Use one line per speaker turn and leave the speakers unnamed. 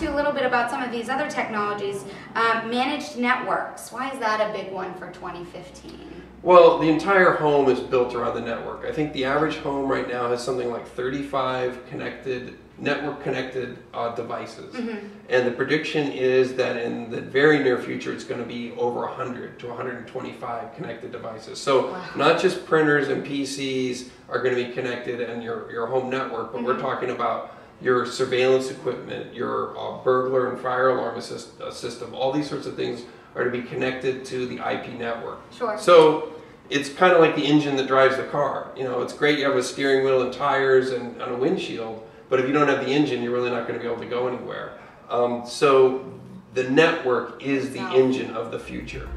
bit about some of these other technologies. Um, managed networks. Why is that a big one for 2015?
Well, the entire home is built around the network. I think the average home right now has something like 35 connected, network connected uh, devices. Mm-hmm. And the prediction is that in the very near future, it's going to be over 100 to 125 connected devices. So, wow. not just printers and PCs are going to be connected and your, your home network, but mm-hmm. we're talking about your surveillance equipment, your uh, burglar and fire alarm assist, uh, system, all these sorts of things are to be connected to the IP network.
Sure.
So it's kind of like the engine that drives the car. You know, it's great you have a steering wheel and tires and, and a windshield, but if you don't have the engine, you're really not going to be able to go anywhere. Um, so the network is the engine of the future.